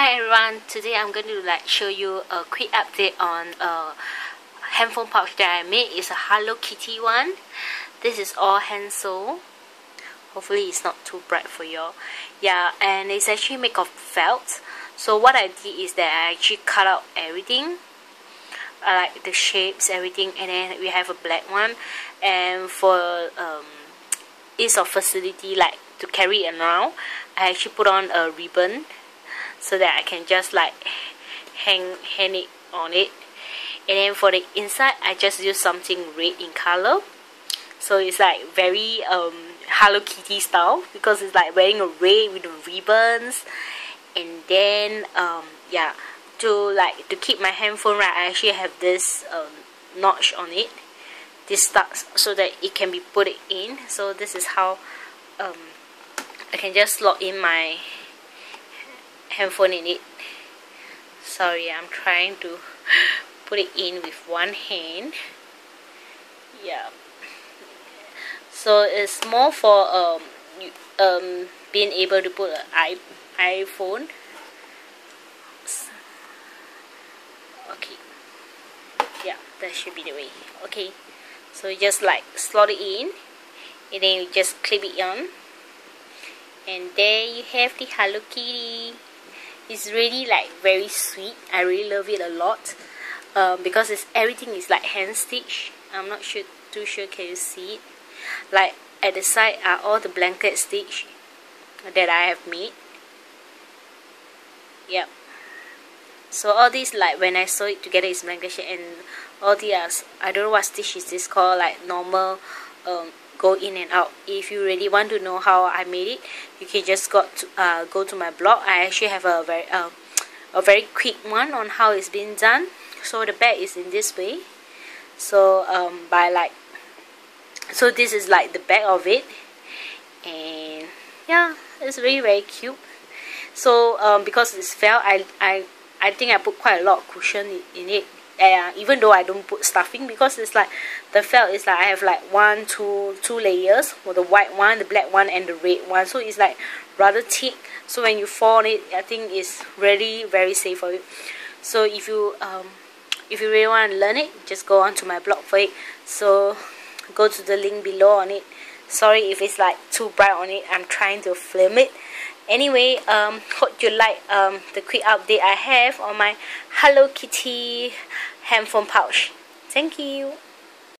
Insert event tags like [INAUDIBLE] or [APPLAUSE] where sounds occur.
Hi everyone, today I'm going to like show you a quick update on a handphone pouch that I made. It's a Hello Kitty one. This is all hand sew. Hopefully it's not too bright for y'all. Yeah, and it's actually made of felt. So what I did is that I actually cut out everything. I like the shapes, everything, and then we have a black one. And for um, ease of facility, like to carry around, I actually put on a ribbon so that I can just like hang hang it on it. And then for the inside I just use something red in color. So it's like very um Hello Kitty style because it's like wearing a red with the ribbons. And then um yeah to like to keep my handphone right I actually have this um, notch on it. This stuck so that it can be put in. So this is how um, I can just slot in my handphone in it. Sorry I'm trying to [LAUGHS] put it in with one hand. Yeah. So it's more for um, um being able to put an iPhone. Okay. Yeah that should be the way. Okay. So you just like slot it in and then you just clip it on. And there you have the Hello Kitty it's really like very sweet. I really love it a lot. Um, because it's everything is like hand stitch I'm not sure too sure can you see it? Like at the side are all the blanket stitch that I have made. Yep so all these like when I sew it together is blanket and all the uh, I don't know what stitch is this called like normal um, go in and out. If you really want to know how I made it you can just go to, uh, go to my blog. I actually have a very uh, a very quick one on how it's been done. So the back is in this way. So um, by like so this is like the back of it. And yeah it's really very cute. So um, because it's felt I, I I think I put quite a lot of cushion in it uh, even though I don't put stuffing because it's like the felt is like I have like one two two layers for the white one the black one and the red one. So it's like rather thick. So when you fall it I think it's really very safe for you. So if you um, if you really want to learn it just go on to my blog for it. So go to the link below on it. Sorry if it's like too bright on it. I'm trying to film it anyway um hope you like um the quick update I have on my Hello Kitty handphone pouch. Thank you